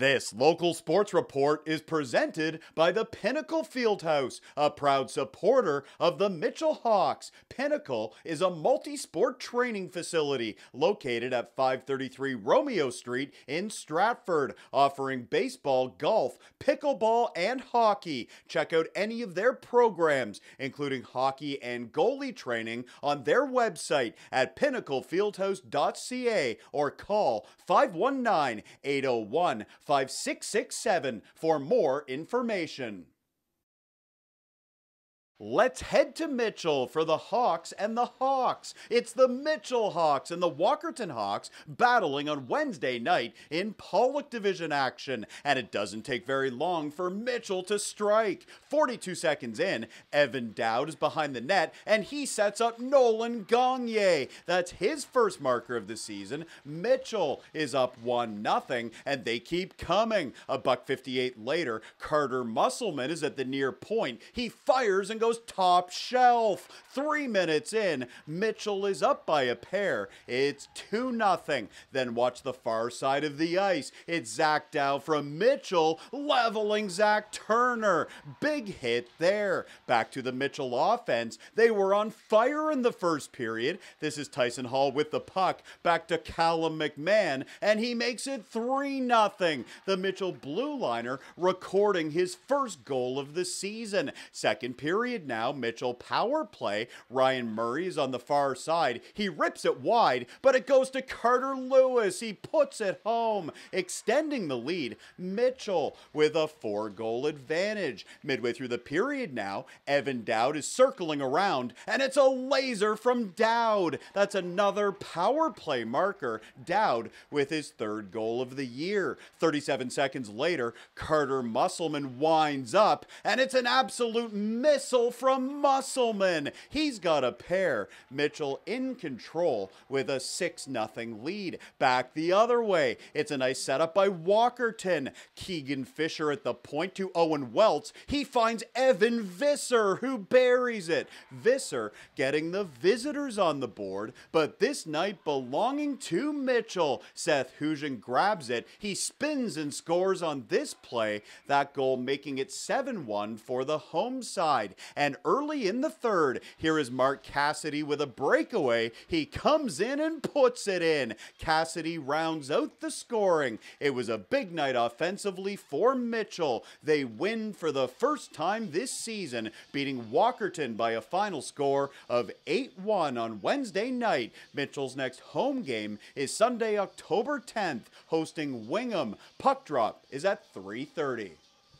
This local sports report is presented by the Pinnacle Fieldhouse, a proud supporter of the Mitchell Hawks. Pinnacle is a multi sport training facility located at 533 Romeo Street in Stratford, offering baseball, golf, pickleball, and hockey. Check out any of their programs, including hockey and goalie training, on their website at pinnaclefieldhouse.ca or call 519 801 5667 for more information. Let's head to Mitchell for the Hawks and the Hawks. It's the Mitchell Hawks and the Walkerton Hawks battling on Wednesday night in Pollock Division action, and it doesn't take very long for Mitchell to strike. 42 seconds in, Evan Dowd is behind the net, and he sets up Nolan Gagne. That's his first marker of the season. Mitchell is up 1 0, and they keep coming. A buck 58 later, Carter Musselman is at the near point. He fires and goes top shelf. Three minutes in, Mitchell is up by a pair. It's 2 0. Then watch the far side of the ice. It's Zach Dow from Mitchell leveling Zach Turner. Big hit there. Back to the Mitchell offense. They were on fire in the first period. This is Tyson Hall with the puck. Back to Callum McMahon, and he makes it 3 0. The Mitchell blue liner recording his first goal of the season. Second period now. Mitchell power play. Ryan Murray is on the far side. He rips it wide, but it goes to Carter Lewis. He puts it home, extending the lead. Mitchell with a four goal advantage. Midway through the period now, Evan Dowd is circling around, and it's a laser from Dowd. That's another power play marker. Dowd with his third goal of the year. 37 seconds later, Carter Musselman winds up, and it's an absolute missile from Musselman. He's got a pair. Mitchell in control with a 6 0 lead. Back the other way. It's a nice setup by Walkerton. Keegan Fisher at the point to Owen Welts. He finds Evan Visser who buries it. Visser getting the visitors on the board, but this night belonging to Mitchell. Seth Hugen grabs it. He spins and scores on this play. That goal making it 7 1 for the home side. And early in the third, here is Mark Cassidy with a breakaway. He comes in and puts it in. Cassidy rounds out the scoring. It was a big night offensively for Mitchell. They win for the first time this season, beating Walkerton by a final score of 8 1 on Wednesday night. Mitchell's next home game is Sunday, October 10th, hosting Wingham. Puck drop is at 3:30.